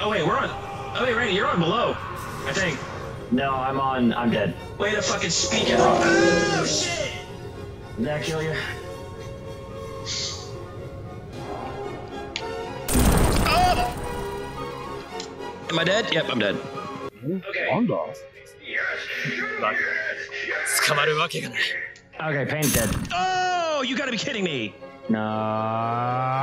Oh wait, we're on. Oh wait, Randy, you're on below. I think. No, I'm on. I'm dead. Way to fucking speak it, Oh shit! Did that kill you? Oh! Am I dead? Yep, I'm dead. Okay. I'm. Okay, Pain's dead. Oh, you gotta be kidding me! No.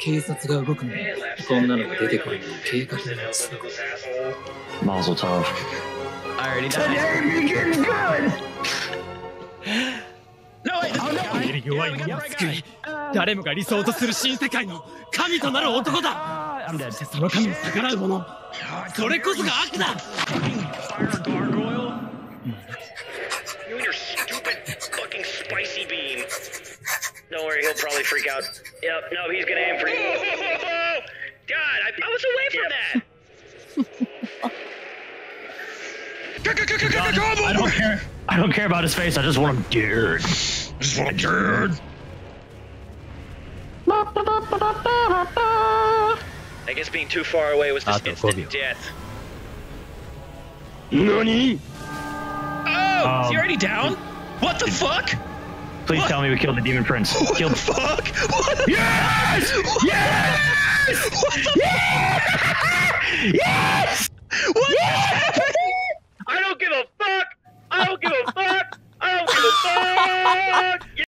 警察が動くのにこんなのが出てくるのは計画なんですマゾタフ Today 弱い身を救い誰もが理想とする新世界の神となる男だ。そしてその神に逆らう者それこそが悪だ。Don't worry, he'll probably freak out. Yep, no, he's gonna aim for you. God, I, I was away from that. I don't care. I don't care about his face. I just want him dead. I Just want him dead. I guess being too far away was just instant death. Nani? Oh, is he Um, already down? What the fuck? Please what? tell me we killed the demon prince. What killed the fuck? What? Yes! Yes! What the yes! Fuck? Yes! What? Yes!